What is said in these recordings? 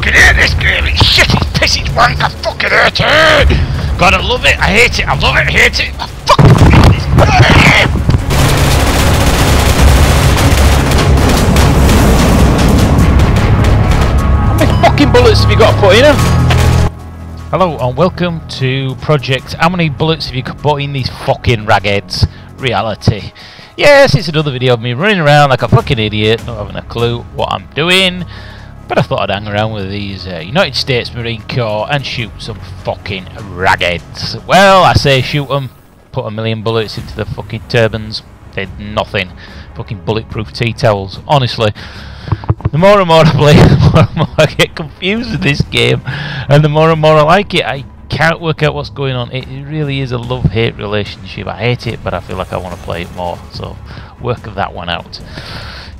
fucking hate this game. It's shit, it's piss, it's wank, I fucking hate it. God, I love it, I hate it, I love it, I hate it. I fucking hate this game. How many fucking bullets have you got to put in them? Hello and welcome to Project How many bullets have you got put in these fucking ragheads? Reality. Yes, it's another video of me running around like a fucking idiot, not having a clue what I'm doing. But I thought I'd hang around with these uh, United States Marine Corps and shoot some fucking ragheads. Well, I say shoot them, put a million bullets into the fucking turbans, did nothing. Fucking bulletproof tea towels, honestly. The more and more I play, the more and more I get confused with this game, and the more and more I like it. I can't work out what's going on. It really is a love-hate relationship. I hate it, but I feel like I want to play it more. So work that one out.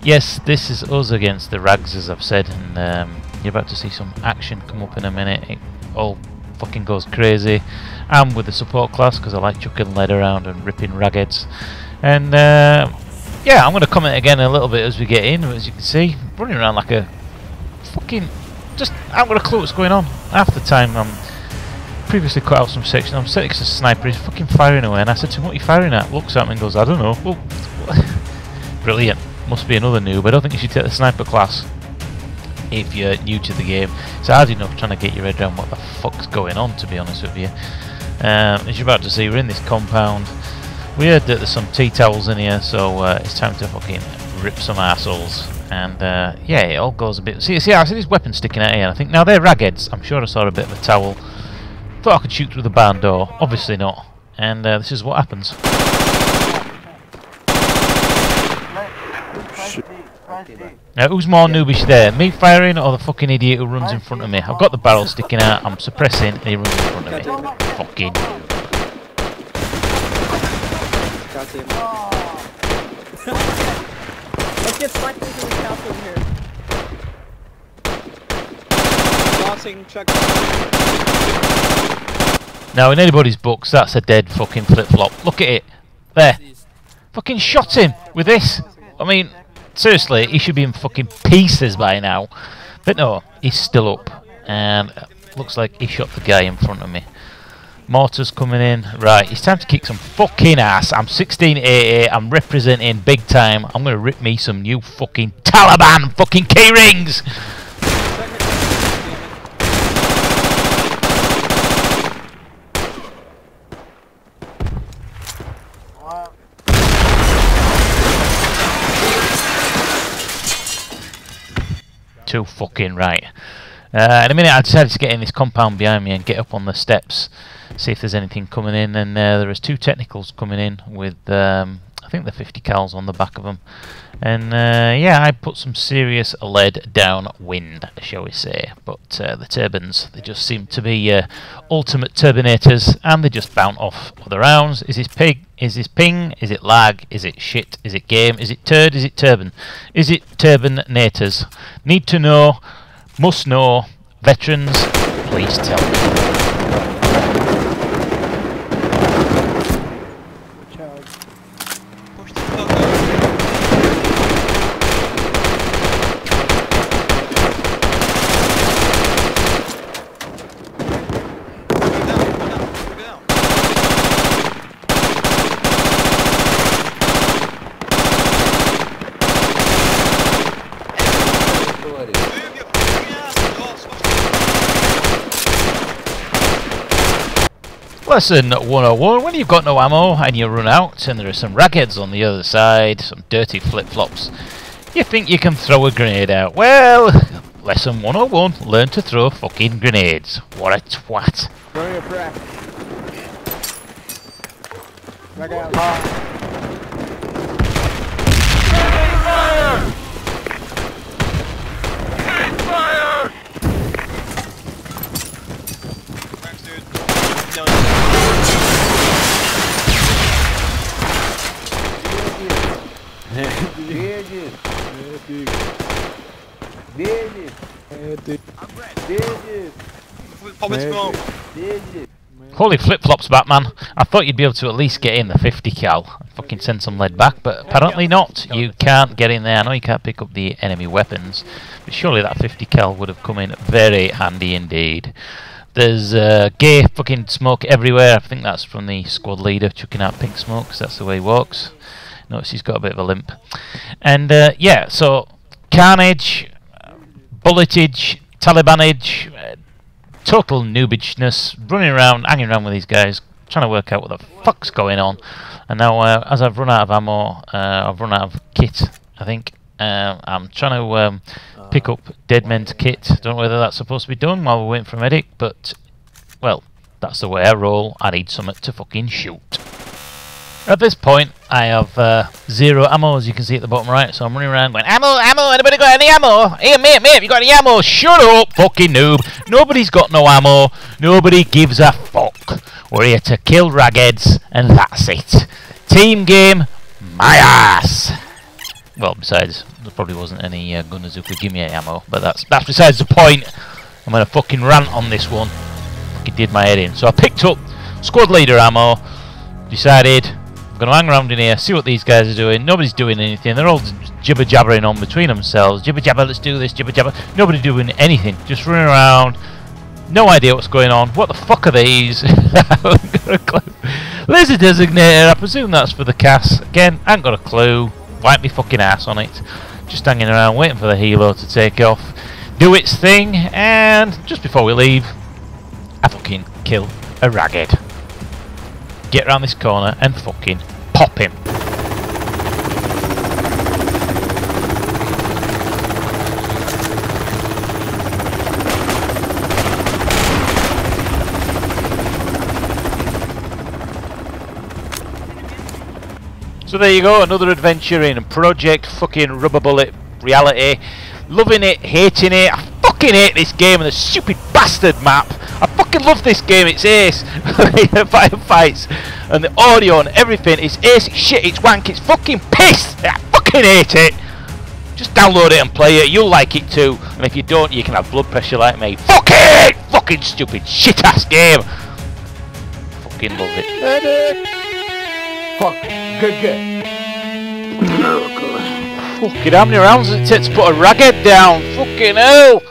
Yes, this is us against the rags, as I've said, and um, you're about to see some action come up in a minute. It all fucking goes crazy. I'm with the support class because I like chucking lead around and ripping ragheads. And uh, yeah, I'm going to comment again a little bit as we get in. As you can see, running around like a fucking just I haven't got a clue what's going on. Half the time I'm previously cut out some section. I'm sitting next to a sniper. He's fucking firing away, and I said to him, "What are you firing at?" Looks at me and goes, "I don't know." Well, brilliant. Must be another noob. I don't think you should take the sniper class if you're new to the game. It's hard enough trying to get your head around what the fuck's going on. To be honest with you, um, as you're about to see, we're in this compound. We heard that there's some tea towels in here, so uh, it's time to fucking rip some assholes. And uh, yeah, it all goes a bit. See, see, I see these weapons sticking out here. I think now they're ragheads. I'm sure I saw a bit of a towel. Thought I could shoot through the barn door. Obviously not. And uh, this is what happens. Now, who's more noobish there? Me firing or the fucking idiot who runs in front of me? I've got the barrel sticking out, I'm suppressing, and he runs in front of me. Fucking. Now, in anybody's books, that's a dead fucking flip flop. Look at it. There. Fucking shot him with this. I mean, seriously, he should be in fucking pieces by now. But no, he's still up. And looks like he shot the guy in front of me. Mortars coming in. Right, it's time to kick some fucking ass. I'm 1688. I'm representing big time. I'm going to rip me some new fucking Taliban fucking key rings. Too fucking right. Uh, in a minute, I decided to get in this compound behind me and get up on the steps, see if there's anything coming in. And uh, there is two technicals coming in with, um, think, the 50 cals on the back of them. And uh, yeah, I put some serious lead downwind, shall we say. But uh, the turbines, they just seem to be uh, ultimate turbinators, and they just bounce off other rounds. Is this pig? Is this ping? Is it lag? Is it shit? Is it game? Is it turd? Is it turban? Is it turbinators? Need to know, must know, veterans, please tell me. Push the fuck up. Keep down, keep down, keep down. Move your fucking ass! Oh, smash Lesson 101 When you've got no ammo and you run out and there are some ragheads on the other side, some dirty flip flops, you think you can throw a grenade out. Well, lesson 101 Learn to throw fucking grenades. What a twat. Burn your crack. Back out. Cracks, Holy flip flops, Batman. I thought you'd be able to at least get in the 50 cal. fucking send some lead back, but apparently not. You can't get in there. I know you can't pick up the enemy weapons, but surely that 50 cal would have come in very handy indeed. There's uh, gay fucking smoke everywhere. I think that's from the squad leader chucking out pink smoke 'cause that's the way he walks. Notice he's got a bit of a limp. And uh, yeah, so carnage, bulletage, Talibanage, uh, total noobishness, running around, hanging around with these guys, trying to work out what the fuck's going on. And now, uh, as I've run out of ammo, uh, I've run out of kit, I think. Uh, I'm trying to um, pick up Dead Men's kit. Don't know whether that's supposed to be done while we're waiting for medic, but, well, that's the way I roll. I need something to fucking shoot. At this point, I have uh, zero ammo, as you can see at the bottom right, so I'm running around going, Ammo, ammo, anybody got any ammo? Hey, mate, mate, have you got any ammo? Shut up, fucking noob. Nobody's got no ammo. Nobody gives a fuck. We're here to kill ragheads, and that's it. Team game, my ass. Well, besides, there probably wasn't any uh, gunners who could give me any ammo, but that's that's besides the point. I'm gonna fucking rant on this one. Fucking did my head in. So I picked up squad leader ammo, decided I'm gonna hang around in here, see what these guys are doing. Nobody's doing anything. They're all jibber jabbering on between themselves. Jibber jabber, let's do this. Jibber jabber. Nobody doing anything. Just running around. No idea what's going on. What the fuck are these? Laser designator. I presume that's for the CAS. Again, I ain't got a clue. Wipe me fucking ass on it. Just hanging around waiting for the helo to take off, do its thing, and just before we leave, I fucking kill a ragged. Get around this corner and fucking pop him. So there you go, another adventure in Project fucking Rubber Bullet reality. Loving it, hating it. I fucking hate this game and the stupid bastard map. I fucking love this game, it's ace. Firefights and the audio and everything. It's ace, it's shit, it's wank, it's fucking piss. I fucking hate it. Just download it and play it, you'll like it too. And if you don't, you can have blood pressure like me. Fuck it! Fucking stupid shit ass game. Fucking love it. Fuck. Good, good. Fucking how many rounds it take to put a ragged down? Fucking hell!